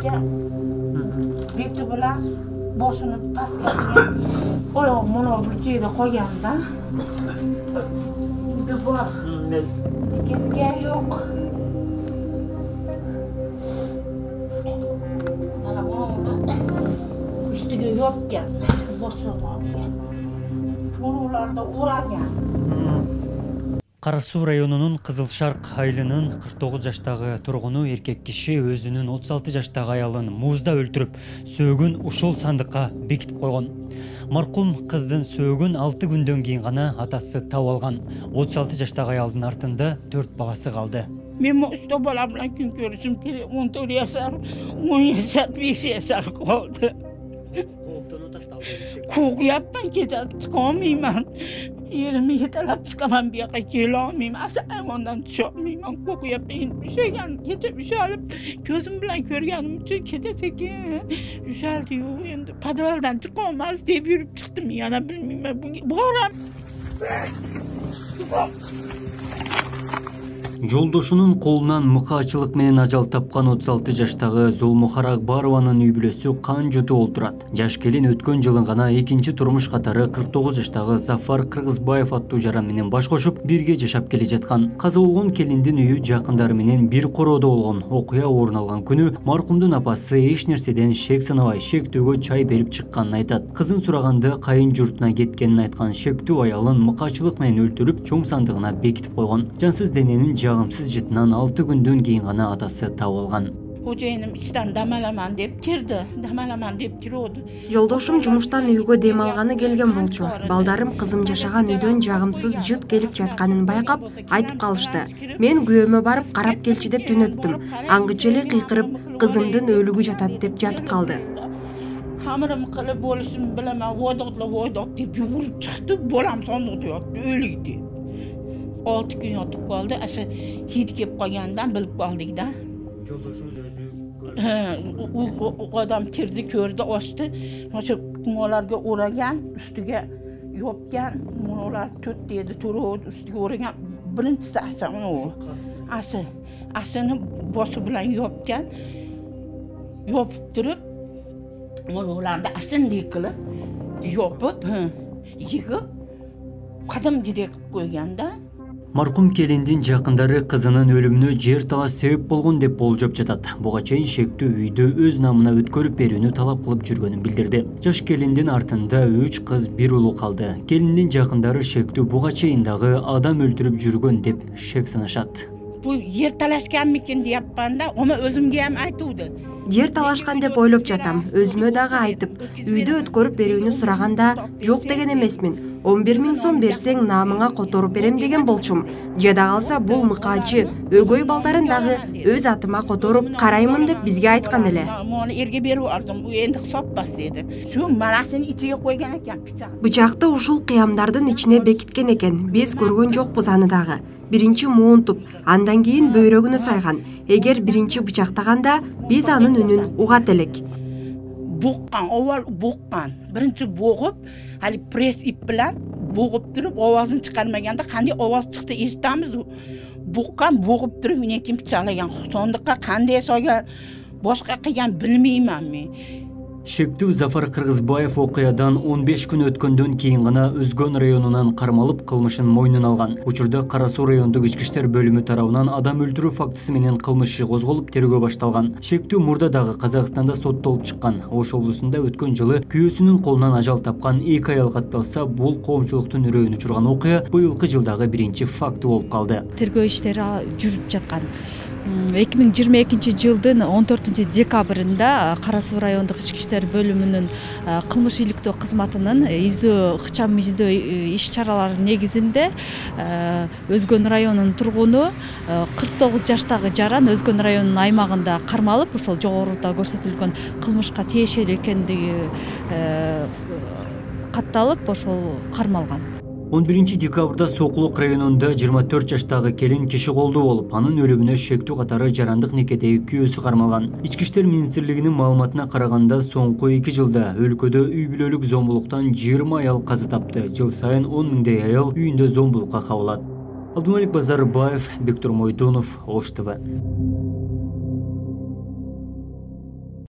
yigitga beti bilan boshini pastga oyog'i mana burchakda qolganidan devor ketgan yo'q mana ustiga yopgan boshini buni ularda o'ragan кара суу районунун кызыл шарк айылынын кырк тогуз жаштагы тургуну эркек киши өзүнүн отуз алты жаштагы аялын муздап өлтүрүп сөөгүн ушул сандыкка бекитип койгон маркум кыздын сөөгүн алты күндөн кийин гана атасы таап алган отуз алты жаштагы аялдын артында төрт баласы калды bola bilan kun ko'rishim kerak o'n to'rt yashar o'n yashar besh yashar qoldi qo'rqyapman kechasi chiqolmayman erimni yetalab chiqaman bu yoqqa kelolmayman asl ayvondan tusholmayman qo'rqyapman endi ushlagan kecha ushalib ko'zim bilan ko'rganim uchun kecha sekin ushaldiyu endi podvaldan chiqolmas deb yurib chiqdim yana bilmayman bunga boraman жолдошунун колунан мыкаачылык менен ажал тапкан отуз алты жаштагы зулмухара акбарованын үй бүлөсү кан жутуп олтурат. Жаш келин өткөн жылы гана экинчи турмуш катары кырк тогуз жаштагы зафар кыргызбаев аттуу жаран менен баш кошуп бирге жашап келе жаткан. Каза болгон келиндин үйү жакындары менен бир короодо болгон. Окуя орун алган күнү маркумдун апасы эч нерседен шек санабай шектүүгө чай берип чыкканын айтат. Кызын сураганда кайын журтуна кеткенин айткан шектүү аялын мыкаачылык менен өлтүрүп чоң сандыгына бекитип койгон. Жансыз дененин жагымсыз жытынан алты күндөн кийин гана атасы ishdan dam olaman deb kirdi dam olaman deb kiruvdi жолдошум жумуштан үйгө дем алганы келген болчу балдарым кызым жашаган үйдөн жагымсыз жыт келип жатканын байкап айтып калышты мен күйөөмө барып карап келчи деп жөнөттүм аңгыча эле кыйкырып кызымдын өлүгү жатат деп жатып калды xamirim qilib bo'lishini bilaman vodoqla vodoq deb yugurib chiqdi bolam sandiqda yotdi o'lik deb olti kun yotib qoldi asha hid kelib qolganidan bilib qoldikda u odam kirdi ko'rdi ochdi. O'sha molarga o'ragan ustiga yopgan ular to'rt dedi to'rt ustiga o'ragan. Birinchisi asha u. Asha ashani boshi bilan yopgan yopib turib ularni ashinday qilib yopib yig'ib qadimgidek qilib qo'yganda маркум келиндин жакындары кызынын өлүмүнө жер талаш себеп болгон деп болжоп жатат буга чейин шектүү үйдү өз намына өткөрүп берүүнү талап кылып жүргөнүн билдирди жаш келиндин артында үч кыз бир улуу калды келиндин жакындары шектүү буга чейин адам өлтүрүп жүргөн деп шек санашат bu yer talashganmikin deyapmanda uni o'zimga ham aytuvdi жер талашкан деп ойлоп жатам. Өзүмө дагы айтып үйдү өткөрүп берүүнү сураганда жок деген эмесмин он бир миң сом берсең наамыңа которуп берем деген болчумун жада калса бул мыкаачы өгөй балдарын дагы өз атыма которуп караймын деп бизге айткан эле bu endi hisobpas dedi shu mana shuni ichiga qo'ygan ekan pichoq бычакты ушул кыямдардын ичине бекиткен экен биз көргөн жокпуз аны дагы биринчи муунтуп андан кийин бөйрөгүнө сайган эгер биринчи бычактаганда биз анын үнүн угат элек буккан обал буккан биринчи бугуп алиги пресс ип менен бугуп туруп обозун чыгармаганда кандай обоз чыкты эситабыз буккан бугуп туруп эне ким чалаган ошондуктан кандай жасаган башка кылган билбеймин мен шектүү зафар кыргызбаев он беш күн өткөндөн кийин гана өзгөн районунан кармалып кылмышын мойнуна алган учурда кара суу райондук ички иштер бөлүмү адам өлтүрүү фактысы менен кылмыш иши козголуп тергөө башталган. Шектүү мурда дагы казакстанда соттолуп чыккан. Ош облусунда өткөн жылы күйөөсүнүн колунан ажал тапкан эки аял катталса бул коомчулуктун үрөйүн учурган окуя быйылкы жылдагы биринчи факты болуп калды. Тергөө иштери жүрүп жаткан. Эки миң жыйырма экинчи жылдын он төртүнчү декабрында кара суу райондук ички иштер бөлүмүнүн кылмыш иликтөө кызматынын издөө ыкчам издөө э, иш чаралары негизинде өзгөн районунун тургуну кырк тогуз жаштагы жаран өзгөн районунун аймагында кармалып ошол жогоруда көрсөтүлгөн кылмышка тиешелүү экендиги э, катталып ошол кармалган он биринчи декабрда сокулук районунда жыйырма төрт жаштагы келин киши колдуу болуп анын өлүмүнө шектүү катары жарандык некедеги күйөөсү кармалган. Ички иштер министрлигинин маалыматына караганда соңку эки жылда өлкөдө үй бүлөлүк зомбулуктан жыйырма аял каза тапты. Жыл сайын он миңдей аял үйүндө зомбулукка кабылат. Абдымалик базарбаев бектур мойдонов ош тв